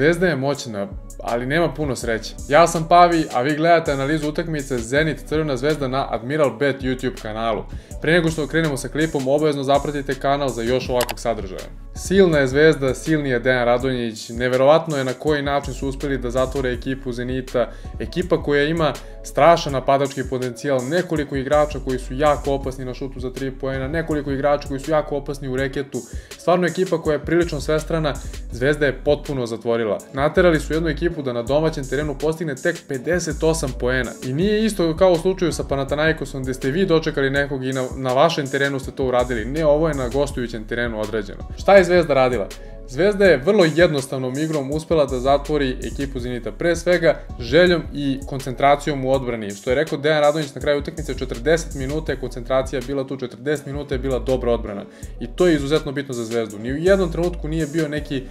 Zvezda je moćna, ali nema puno sreće. Ja sam Pavi, a vi gledate analizu utakmice Zenit Crvena zvezda na Admiral Bet YouTube kanalu. Pre nego što krenemo sa klipom, obavezno zapratite kanal za još ovakvog sadržaja. Silna je zvezda, silni je Dejan Radonjić, neverovatno je na koji način su uspeli da zatvore ekipu Zenita, ekipa koja ima strašan napadački potencijal, nekoliko igrača koji su jako opasni na šutu za 3 poena, nekoliko igrača koji su jako opasni u reketu, stvarno ekipa koja je prilično svestrana, Zvezda je potpuno zatvorila. Naterali su jednu ekipu da na domaćem terenu postigne tek 58 poena. I nije isto kao u slučaju sa Panathinaikosom gde ste vi dočekali nekog i na, na vašem terenu ste to uradili. Ne, ovo je na gostujućem terenu određeno. Šta je Zvezda radila? Zvezda je vrlo jednostavnom igrom uspela da zatvori ekipu Zenita. Pre svega željom i koncentracijom u odbrani. Što je rekao Dejan Radonjić na kraju utakmice, 40 minuta je koncentracija bila tu, 40 minuta je bila dobra odbrana. I to je izuzetno bitno za Zvezdu. Ni u jednom trenutku nije bio neki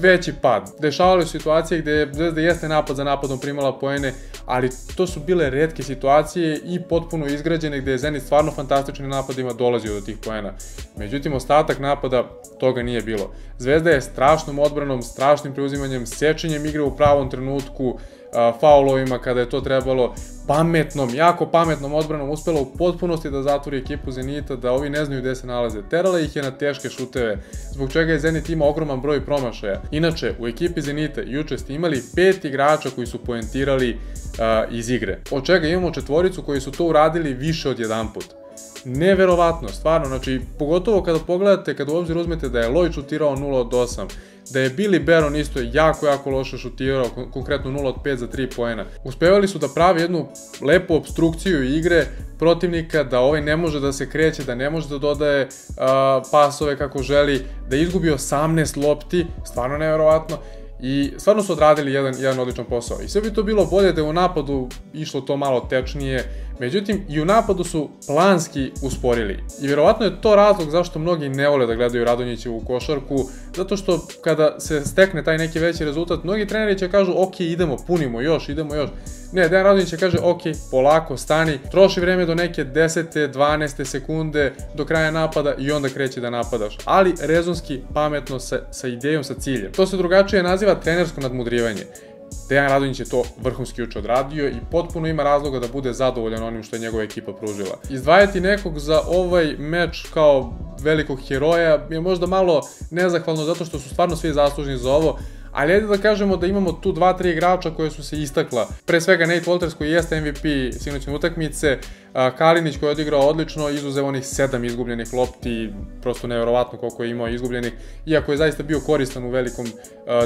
veći pad. Dešavale su situacije gde Zvezda jeste napad za napadom primala poene, ali to su bile redke situacije i potpuno izgrađene gde je Zenit stvarno fantastičnim napadima dolazio do tih poena. Međutim, ostatak napada toga nije bilo. Zvezda je strašnom odbranom, strašnim preuzimanjem, sečenjem igre u pravom trenutku, faulovima kada je to trebalo, pametnom, jako pametnom odbranom uspela u potpunosti da zatvori ekipu Zenita, da ovi ne znaju gde se nalaze. Terala ih je na teške šuteve, zbog čega je Zenit imao ogroman broj promašaja. Inače, u ekipi Zenita juče ste imali pet igrača koji su poentirali iz igre, od čega imamo četvoricu koji su to uradili više od jedan put neverovatno, stvarno, znači, pogotovo kada pogledate, kada u obzir uzmete da je Loj šutirao 0 od 8, da je Billy Baron isto jako, jako loše šutirao, konkretno 0 od 5 za 3 poena. Uspevali su da pravi jednu lepu obstrukciju igre protivnika, da ovaj ne može da se kreće, da ne može da dodaje pasove kako želi, da izgubi 18 lopti, stvarno neverovatno, I stvarno su odradili jedan, jedan odličan posao. I sve bi to bilo bolje da je u napadu išlo to malo tečnije, međutim i u napadu su planski usporili. I vjerovatno je to razlog zašto mnogi ne vole da gledaju Radonjića u košarku, zato što kada se stekne taj neki veći rezultat, mnogi treneri će kažu ok, idemo, punimo još, idemo još. Ne, Dejan Radonjić kaže, ok, polako, stani, troši vreme do neke 10. 12. sekunde do kraja napada i onda kreće da napadaš. Ali rezonski, pametno, sa, sa idejom, sa ciljem. To se drugačije naziva trenersko nadmudrivanje. Dejan Radonjić je to vrhunski juče odradio i potpuno ima razloga da bude zadovoljan onim što je njegova ekipa pružila. Izdvajati nekog za ovaj meč kao velikog heroja je možda malo nezahvalno zato što su stvarno svi zaslužni za ovo, ali ajde da kažemo da imamo tu dva, tri igrača koje su se istakla. Pre svega Nate Walters koji jeste MVP sinoćne utakmice, Kalinić koji je odigrao odlično, izuzev onih sedam izgubljenih lopti, prosto nevjerovatno koliko je imao izgubljenih, iako je zaista bio koristan u velikom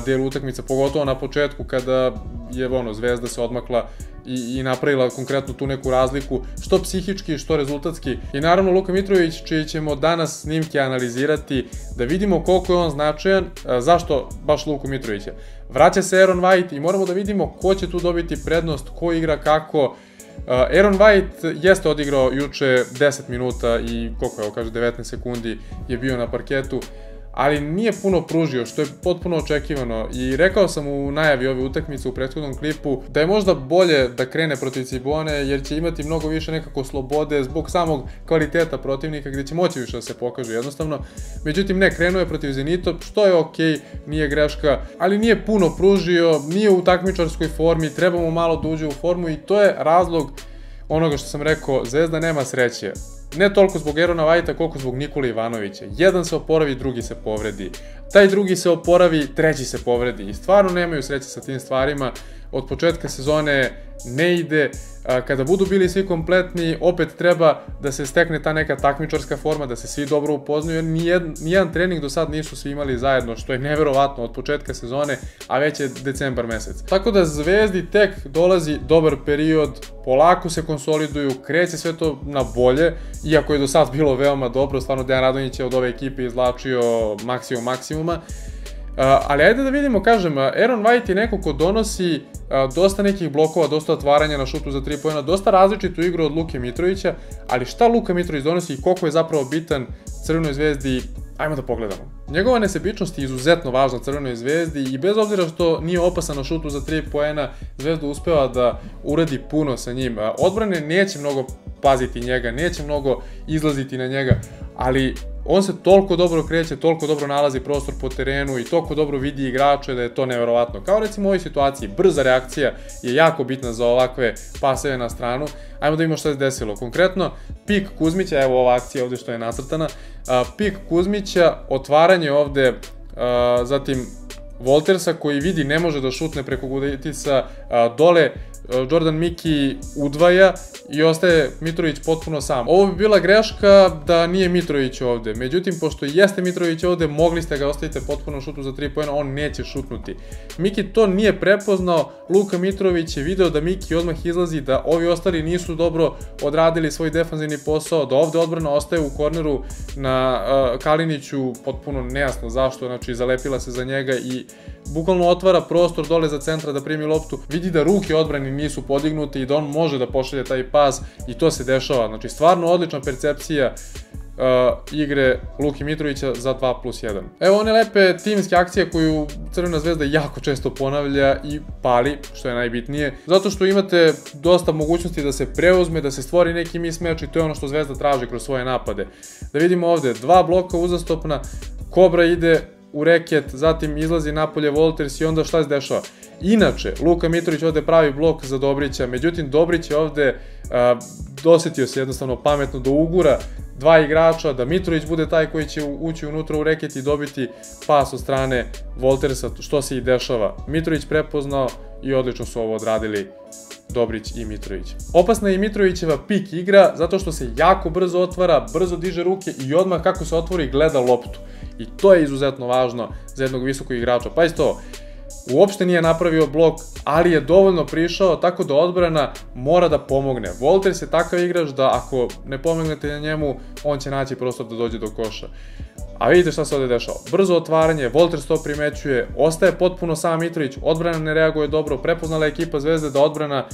delu utakmice, pogotovo na početku kada je ono, Zvezda se odmakla i, i napravila konkretno tu neku razliku, što psihički, što rezultatski. I naravno Luka Mitrović, čiji ćemo danas snimke analizirati, da vidimo koliko je on značajan, zašto baš Luku Mitrovića. Vraća se Aaron White i moramo da vidimo ko će tu dobiti prednost, ko igra kako, Aaron White jeste odigrao juče 10 minuta i koliko je, kaže 19 sekundi je bio na parketu ali nije puno pružio, što je potpuno očekivano. I rekao sam u najavi ove utakmice u prethodnom klipu da je možda bolje da krene protiv Cibone, jer će imati mnogo više nekako slobode zbog samog kvaliteta protivnika, gde će moći više da se pokaže jednostavno. Međutim, ne, krenuo je protiv Zenito, što je okej, nije greška, ali nije puno pružio, nije u takmičarskoj formi, treba mu malo da uđe u formu i to je razlog onoga što sam rekao, Zvezda nema sreće. Ne toliko zbog Erona Vajta, koliko zbog Nikole Ivanovića. Jedan se oporavi, drugi se povredi. Taj drugi se oporavi, treći se povredi. I stvarno nemaju sreće sa tim stvarima. Od početka sezone ne ide, kada budu bili svi kompletni, opet treba da se stekne ta neka takmičarska forma, da se svi dobro upoznaju, jer nijedan, nijedan trening do sad nisu svi imali zajedno, što je neverovatno od početka sezone, a već je decembar mesec. Tako da Zvezdi tek dolazi dobar period, polako se konsoliduju, kreće sve to na bolje, iako je do sad bilo veoma dobro, stvarno Dejan Radonjić je od ove ekipe izlačio maksimum maksimuma, ali ajde da vidimo, kažem, Aaron White je neko ko donosi dosta nekih blokova, dosta otvaranja na šutu za 3 pojena, dosta različitu igru od Luke Mitrovića, ali šta Luka Mitrović donosi i koliko je zapravo bitan Crvenoj zvezdi, ajmo da pogledamo. Njegova nesebičnost je izuzetno važna Crvenoj zvezdi i bez obzira što nije opasan na šutu za 3 poena, zvezda uspeva da uradi puno sa njim. Odbrane neće mnogo paziti njega, neće mnogo izlaziti na njega, ali on se toliko dobro kreće, toliko dobro nalazi prostor po terenu i toliko dobro vidi igrače da je to neverovatno. Kao recimo u ovoj situaciji, brza reakcija je jako bitna za ovakve paseve na stranu. Ajmo da vidimo šta se desilo. Konkretno, pik Kuzmića, evo ova akcija ovde što je nacrtana, pik Kuzmića, otvaranje ovde, zatim Voltersa koji vidi ne može da šutne preko Gudetica, dole Jordan Miki udvaja i ostaje Mitrović potpuno sam. Ovo bi bila greška da nije Mitrović ovde. Međutim, pošto jeste Mitrović ovde, mogli ste ga ostaviti potpuno šutu za 3 pojena, on neće šutnuti. Miki to nije prepoznao, Luka Mitrović je video da Miki odmah izlazi, da ovi ostali nisu dobro odradili svoj defanzivni posao, da ovde odbrana ostaje u korneru na uh, Kaliniću, potpuno nejasno zašto, znači zalepila se za njega i bukvalno otvara prostor dole za centra da primi loptu, vidi da ruke odbrani nisu podignute i da on može da pošalje taj pas i to se dešava. Znači, stvarno odlična percepcija uh, igre Luki Mitrovića za 2 plus 1. Evo one lepe timske akcije koju Crvena zvezda jako često ponavlja i pali, što je najbitnije, zato što imate dosta mogućnosti da se preuzme, da se stvori neki mismeč i to je ono što Zvezda traži kroz svoje napade. Da vidimo ovde, dva bloka uzastopna, Kobra ide u reket, zatim izlazi napolje Volters i onda šta se dešava? Inače, Luka Mitrović ovde pravi blok za Dobrića, međutim Dobrić je ovde a, dosetio se jednostavno pametno do ugura dva igrača, da Mitrović bude taj koji će ući unutra u reket i dobiti pas od strane Voltersa, što se i dešava. Mitrović prepoznao i odlično su ovo odradili Dobrić i Mitrović. Opasna je Mitrovićeva pik igra zato što se jako brzo otvara, brzo diže ruke i odmah kako se otvori gleda loptu. I to je izuzetno važno za jednog visokog igrača. Pa to, uopšte nije napravio blok, ali je dovoljno prišao tako da odbrana mora da pomogne. Volters je takav igrač da ako ne pomognete na njemu, on će naći prostor da dođe do koša. A vidite šta se ovde dešava. Brzo otvaranje, Volters to primećuje, ostaje potpuno sam Mitrović, odbrana ne reaguje dobro, prepoznala je ekipa Zvezde da odbrana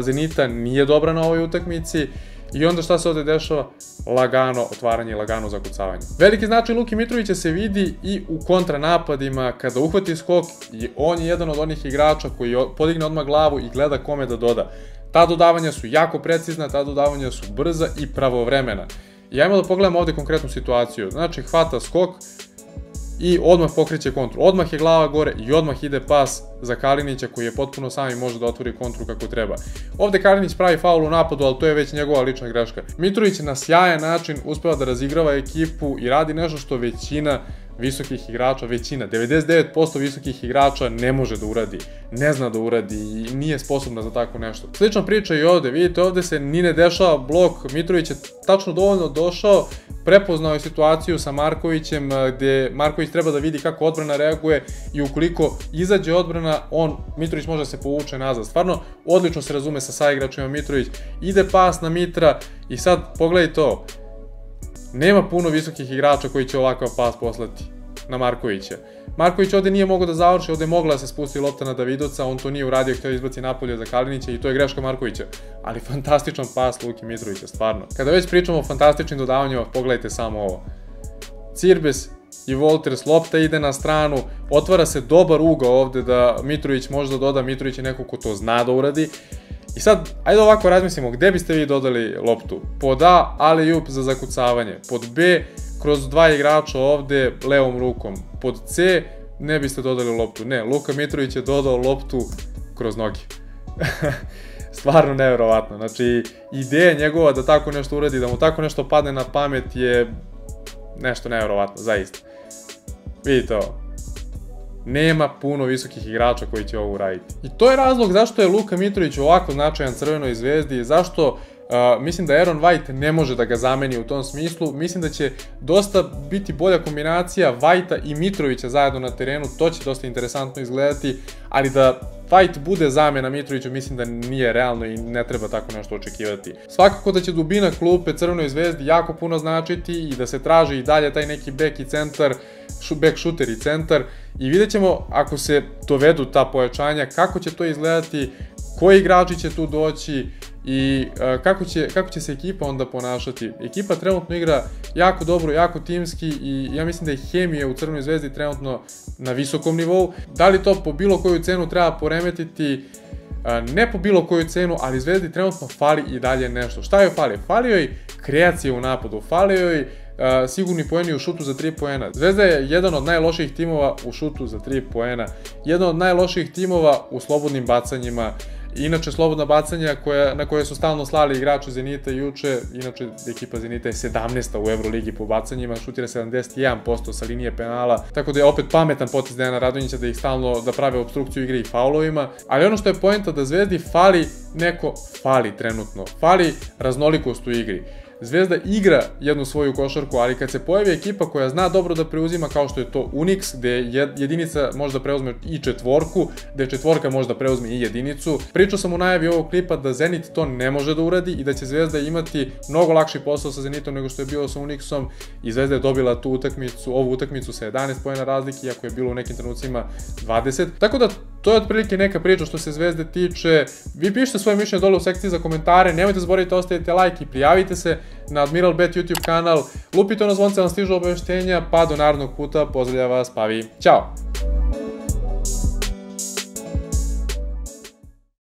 Zenita nije dobra na ovoj utakmici I onda šta se ovde dešava? Lagano otvaranje i lagano zakucavanje. Veliki značaj Luki Mitrovića se vidi i u kontranapadima kada uhvati skok i on je jedan od onih igrača koji podigne odmah glavu i gleda kome da doda. Ta dodavanja su jako precizna, ta dodavanja su brza i pravovremena. I ajmo da pogledamo ovde konkretnu situaciju. Znači, hvata skok, i odmah pokreće kontru. Odmah je glava gore i odmah ide pas za Kalinića koji je potpuno sam i može da otvori kontru kako treba. Ovde Kalinić pravi faul u napadu, ali to je već njegova lična greška. Mitrović na sjajan način uspeva da razigrava ekipu i radi nešto što većina visokih igrača, većina, 99% visokih igrača ne može da uradi, ne zna da uradi i nije sposobna za tako nešto. Slična priča i ovde, vidite ovde se ni ne dešava blok, Mitrović je tačno dovoljno došao, prepoznao je situaciju sa Markovićem gde Marković treba da vidi kako odbrana reaguje i ukoliko izađe odbrana, on, Mitrović može da se povuče nazad. Stvarno, odlično se razume sa saigračima Mitrović, ide pas na Mitra i sad pogledaj to, Nema puno visokih igrača koji će ovakav pas poslati na Markovića. Marković ovde nije mogao da završi, ovde je mogla da se spusti lopta na Davidovca, on to nije uradio, htio izbaci napolje za Kalinića i to je greška Markovića. Ali fantastičan pas Luki Mitrovića, stvarno. Kada već pričamo o fantastičnim dodavanjima, pogledajte samo ovo. Cirbes i Volters, lopta ide na stranu, otvara se dobar ugao ovde da Mitrović može da doda, Mitrović je neko ko to zna da uradi I sad, ajde ovako razmislimo, gde biste vi dodali loptu? Pod A, ali jup za zakucavanje. Pod B, kroz dva igrača ovde levom rukom. Pod C, ne biste dodali loptu. Ne, Luka Mitrović je dodao loptu kroz noge. Stvarno neverovatno. Znači, ideja njegova da tako nešto uradi, da mu tako nešto padne na pamet je nešto neverovatno, zaista. Vidite ovo nema puno visokih igrača koji će ovo uraditi. I to je razlog zašto je Luka Mitrović ovako značajan crvenoj zvezdi i zašto Uh, mislim da Aaron White ne može da ga zameni u tom smislu. Mislim da će dosta biti bolja kombinacija Whitea i Mitrovića zajedno na terenu. To će dosta interesantno izgledati, ali da White bude zamena Mitroviću mislim da nije realno i ne treba tako nešto očekivati. Svakako da će dubina klupe Crvenoj zvezdi jako puno značiti i da se traži i dalje taj neki back i centar, back shooter i centar i vidjet ćemo ako se dovedu ta pojačanja kako će to izgledati, koji igrači će tu doći, i uh, kako, će, kako će se ekipa onda ponašati. Ekipa trenutno igra jako dobro, jako timski i ja mislim da je hemija u Crvenoj zvezdi trenutno na visokom nivou. Da li to po bilo koju cenu treba poremetiti, uh, ne po bilo koju cenu, ali Zvezdi trenutno fali i dalje nešto. Šta joj fali? Fali joj kreacije u napadu, fali joj sigurni poeni u šutu za 3 poena. Zvezda je jedan od najlošijih timova u šutu za 3 poena, jedan od najlošijih timova u slobodnim bacanjima, Inače, slobodna bacanja koja, na koje su stalno slali igrači Zenita juče, inače ekipa Zenita je 17. u Euroligi po bacanjima, šutira 71% sa linije penala, tako da je opet pametan potez Dejana Radonjića da ih stalno da prave obstrukciju igre i faulovima, ali ono što je poenta da Zvezdi fali neko fali trenutno, fali raznolikost u igri. Zvezda igra jednu svoju košarku, ali kad se pojavi ekipa koja zna dobro da preuzima kao što je to Unix, gde jedinica može da preuzme i četvorku, gde četvorka može da preuzme i jedinicu. Pričao sam u najavi ovog klipa da Zenit to ne može da uradi i da će Zvezda imati mnogo lakši posao sa Zenitom nego što je bilo sa Unixom i Zvezda je dobila tu utakmicu, ovu utakmicu sa 11 pojena razlike, iako je bilo u nekim trenucima 20. Tako da to je otprilike neka priča što se Zvezde tiče. Vi pišite svoje mišljenje dole u sekciji za komentare, nemojte zaboraviti ostavite like i prijavite se na Admiral Bet YouTube kanal, lupite na zvonce, vam stižu obaveštenja, pa do narednog puta, pozdravlja vas, Pavi, ćao!